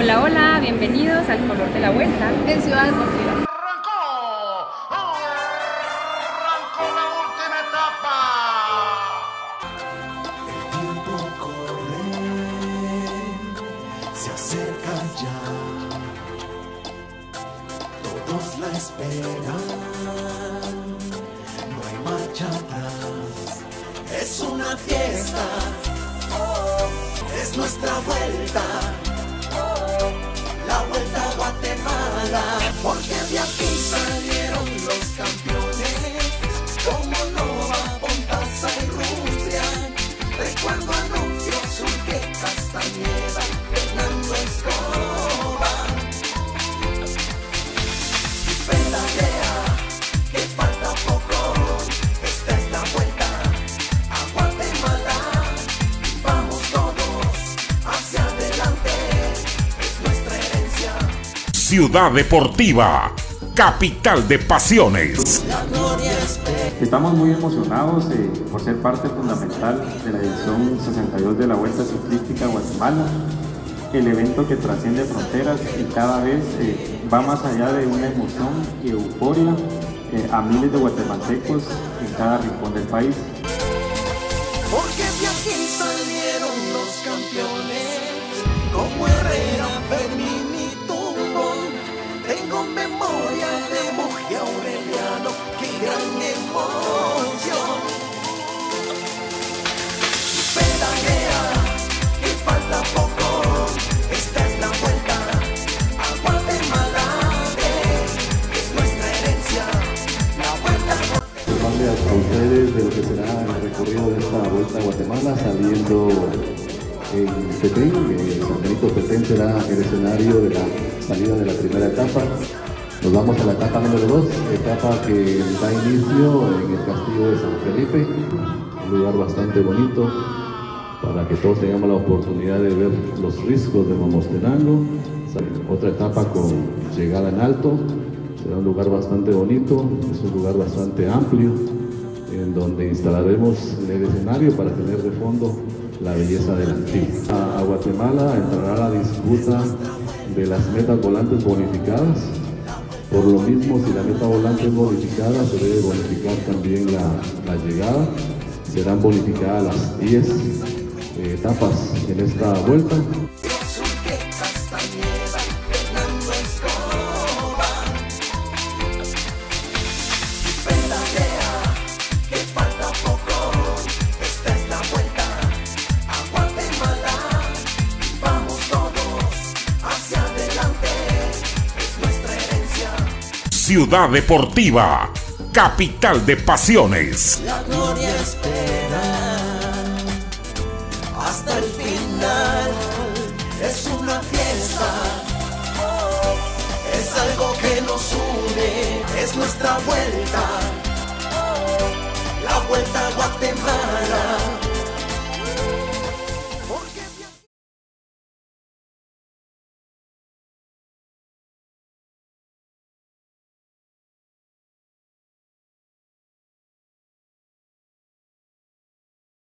Hola, hola, bienvenidos al color de la vuelta en Ciudad Deportiva. ¡Arrancó! ¡Arrancó la última etapa! El tiempo corre, se acerca ya. Todos la esperan, no hay marcha atrás. Es una fiesta, es nuestra vuelta. Guatemala, porque de aquí salieron los campeones. Como Nova, Pontaza y Rusia. Recuerdo anuncios, Surque Castañeda, Ciudad Deportiva, capital de pasiones. Estamos muy emocionados eh, por ser parte fundamental de la edición 62 de la Vuelta Ciclística a Guatemala, el evento que trasciende fronteras y cada vez eh, va más allá de una emoción y euforia eh, a miles de guatemaltecos en cada rincón del país. Porque de aquí salieron los campeones, como Herrera, Fermín a, ustedes de lo que será el recorrido de esta vuelta a Guatemala saliendo en Petén. San Benito Petén será el escenario de la salida de la primera etapa. Nos vamos a la etapa número 2, etapa que da inicio en el castillo de San Felipe, un lugar bastante bonito para que todos tengamos la oportunidad de ver los riscos de Momostenango. Otra etapa con llegada en alto, será un lugar bastante bonito, es un lugar bastante amplio, en donde instalaremos el escenario para tener de fondo la belleza del antiguo. A, Guatemala entrará la disputa de las metas volantes bonificadas. Por lo mismo, si la meta volante es bonificada, se debe bonificar también la, la llegada. Serán bonificadas las 10 eh, etapas en esta vuelta. Ciudad Deportiva, capital de pasiones. La gloria espera hasta el final. Es una fiesta, es algo que nos une, es nuestra vuelta. La vuelta a Guatemala